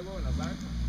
en las bancas.